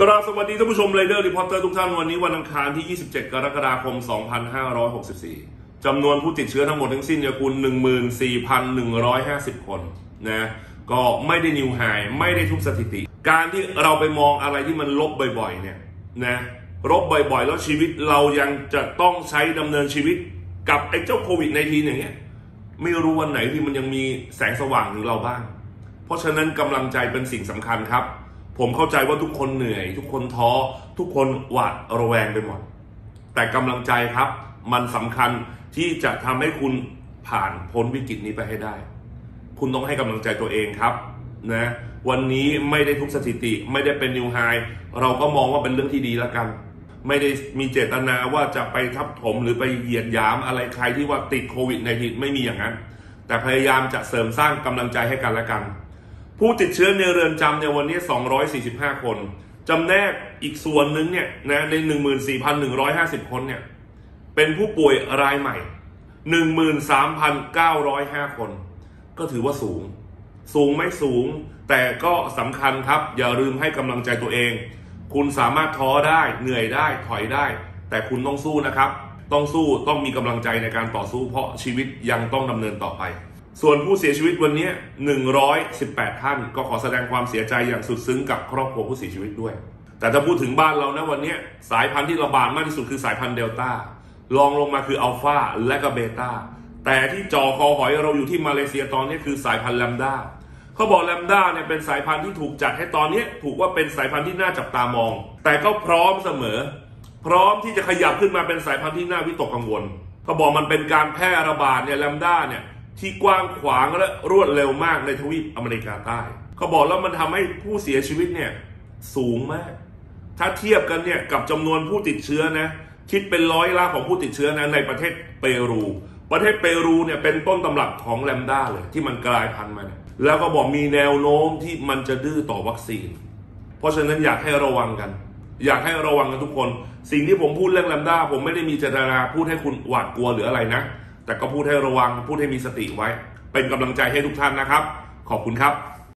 กราบสวัสดีท่านผู้ชมเรเดอร์รีพอร์เตอร์ทุกท่านวันนี้วันอังคารที่ 27 กรกฎาคม 2564 จำนวนผู้ติดเชื้อทั้งหมดทั้งสิ้นเนี่ยคุณ 14,150 คนนะก็ไม่ได้ new high ไม่ได้ทุบสถิติ การที่เราไปมองอะไรที่มันลบบ่อยๆเนี่ยนะลบบ่อยๆ แล้วชีวิตเรายังจะต้องใช้ดำเนินชีวิตกับไอ้เจ้าโควิดในทีอย่างเงี้ยไม่รู้วันไหนที่มันยังมีแสงสว่างถึงเราบ้าง เพราะฉะนั้นกำลังใจเป็นสิ่งสำคัญครับ ผมเข้าใจว่าทุกคนเหนื่อย ทุกคนท้อ ทุกคนหวาดระแวงไปหมด แต่กำลังใจครับ มันสำคัญที่จะทำให้คุณผ่านพ้นวิกฤตนี้ไปให้ได้ คุณต้องให้กำลังใจตัวเองครับนะวันนี้ไม่ได้ทุกสถิติไม่ได้เป็นนิวไฮเราก็มองว่าเป็นเรื่องที่ดีแล้วกัน ไม่ได้มีเจตนาว่าจะไปทับถมหรือไปเหยียดหยามอะไรใครที่ว่าติดโควิดในทีไม่มีอย่างนั้น แต่พยายามจะเสริมสร้างกำลังใจให้กันและกัน ผู้ติดเชื้อในเรือนจำในวันนี้ 245 คนจำแนกอีกส่วนหนึ่งเนี่ยนะใน 14,150 คนเนี่ยเป็นผู้ป่วยรายใหม่ 13,905 คน ก็ถือว่าสูง สูงไม่สูง แต่ก็สำคัญครับ อย่าลืมให้กำลังใจตัวเอง คุณสามารถท้อได้เหนื่อยได้ถอยได้ แต่คุณต้องสู้นะครับ ต้องสู้ต้องมีกำลังใจในการต่อสู้เพราะชีวิตยังต้องดำเนินต่อไป ส่วนผู้เสียชีวิตวันนี้ 118 ท่าน ก็ขอแสดงความเสียใจอย่างสุดซึ้งกับครอบครัวผู้เสียชีวิตด้วย แต่ถ้าพูดถึงบ้านเรานะวันนี้สายพันธุ์ที่ระบาดมากที่สุดคือสายพันธุ์เดลต้ารองลงมาคืออัลฟาและก็เบต้าแต่ที่จอคอหอยเราอยู่ที่มาเลเซียตอนนี้คือสายพันธุ์แลมด้าเขาบอกแลมด้าเนี่ยเป็นสายพันธุ์ที่ถูกจัดให้ตอนนี้ถูกว่าเป็นสายพันธุ์ที่น่าจับตามอง แต่ก็พร้อมเสมอ พร้อมที่จะขยับขึ้นมาเป็นสายพันธุ์ที่น่าวิตกกังวลเขาบอกมันเป็นการแพร่ระบาดเนี่ยแลมด้าเนี่ย ที่กว้างขวางและรวดเร็วมากในทวีปอเมริกาใต้เขาบอกแล้วมันทำให้ผู้เสียชีวิตเนี่ยสูงมาก ถ้าเทียบกันเนี่ยกับจำนวนผู้ติดเชื้อนะคิดเป็นร้อยละของผู้ติดเชื้อนะในประเทศเปรู ประเทศเปรูเนี่ยเป็นต้นตำรับของแลมด้าเลยที่มันกลายพันธุ์มาแล้วก็บอกมีแนวโน้มที่มันจะดื้อต่อวัคซีน เพราะฉะนั้นอยากให้ระวังกัน อยากให้ระวังกันทุกคน สิ่งที่ผมพูดเรื่องแลมด้าผมไม่ได้มีเจตนาพูดให้คุณหวาดกลัวหรืออะไรนะ แต่ก็พูดให้ระวังพูดให้มีสติไว้ เป็นกำลังใจให้ทุกท่านนะครับ ขอบคุณครับ